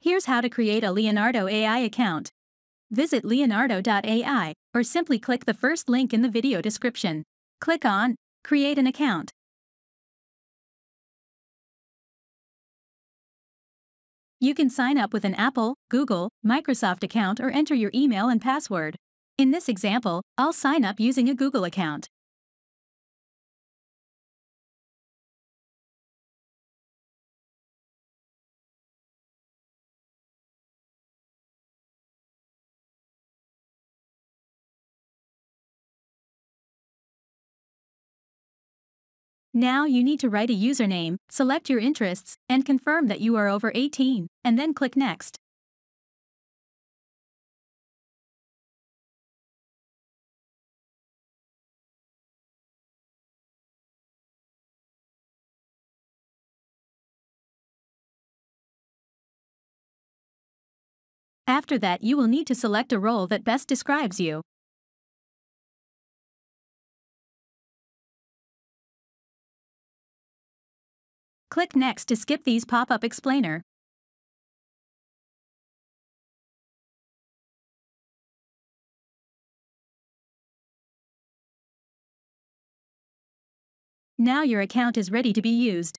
Here's how to create a Leonardo AI account. Visit leonardo.ai or simply click the first link in the video description. Click on Create an account. You can sign up with an Apple, Google, Microsoft account or enter your email and password. In this example, I'll sign up using a Google account. Now you need to write a username, select your interests, and confirm that you are over 18, and then click Next. After that you will need to select a role that best describes you. Click Next to skip these pop-up explainer. Now your account is ready to be used.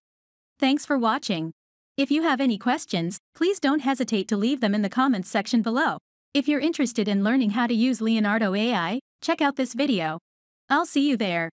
Thanks for watching. If you have any questions, please don't hesitate to leave them in the comments section below. If you're interested in learning how to use Leonardo AI, check out this video. I'll see you there.